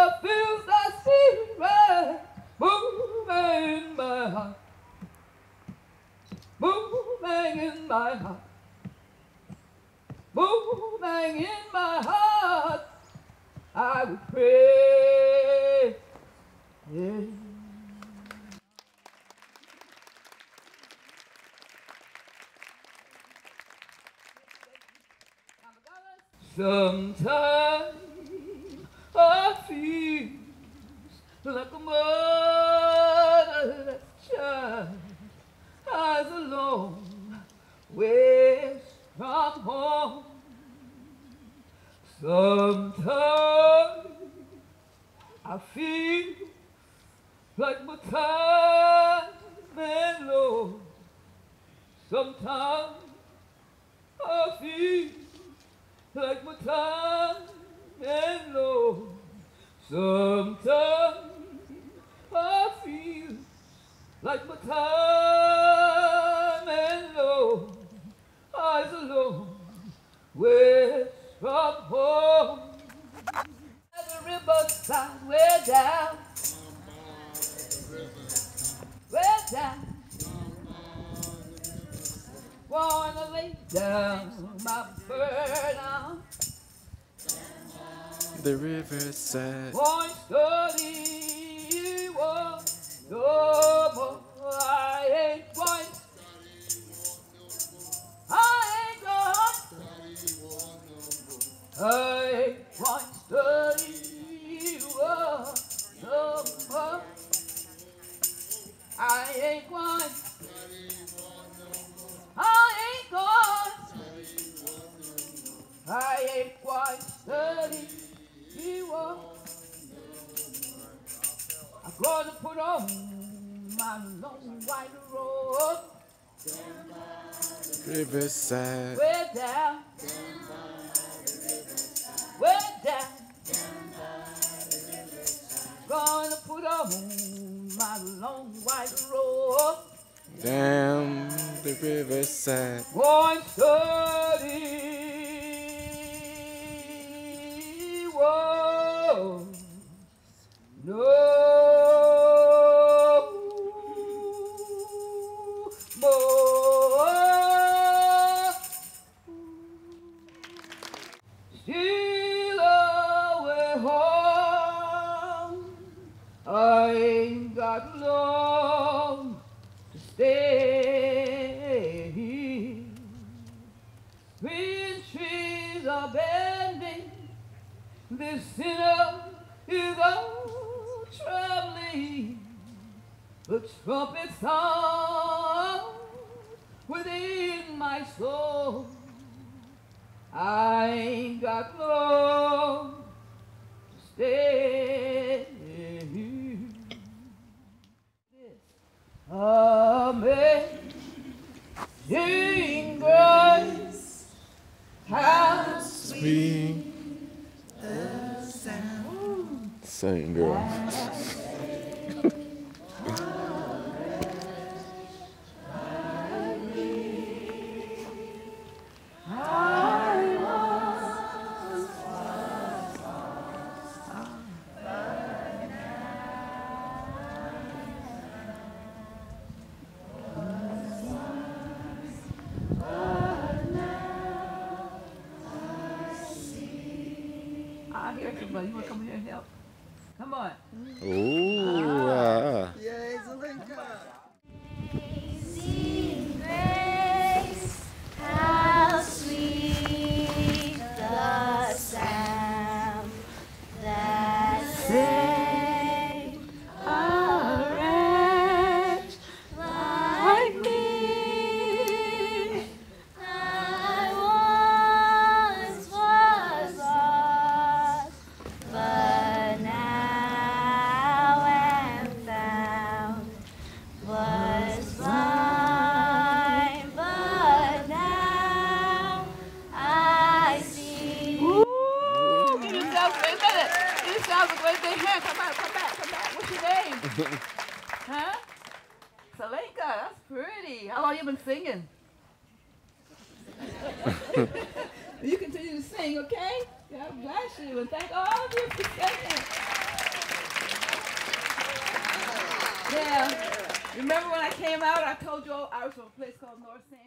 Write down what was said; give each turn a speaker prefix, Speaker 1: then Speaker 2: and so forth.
Speaker 1: I feel that spirit moving in my heart, moving in my heart, moving in my heart. I will pray. Yeah. Sometimes Like a motherless child as a long ways from home. Sometimes I feel like my time low. Sometimes I feel like my time is low. Sometimes I feel like my time is low. Eyes alone, west from home. At the riverside, way down, way down. Wanna lay down my burden.
Speaker 2: The riverside.
Speaker 1: One study was no more. I ain't going. I ain't going. I ain't going study more. I ain't going. I ain't going. I ain't quite study Gonna put on my long white robe.
Speaker 2: Riverside.
Speaker 1: Way down. Way down. Gonna put on my long white robe.
Speaker 2: Down the riverside.
Speaker 1: One study was no Home. I ain't got long to stay trees are bending, this sinner is traveling. The trumpet sound within my soul. I ain't got long to stay here. Amazing grace, how
Speaker 2: Sweet. the sound. Same girl.
Speaker 1: I. You want to come here and help? Come on.
Speaker 2: Ooh. ah.
Speaker 3: Amazing
Speaker 1: huh? Salenka, that's pretty. How long you been singing? you continue to sing, okay? God bless you and thank all of you for singing. Yeah. Remember when I came out, I told you all I was from a place called North San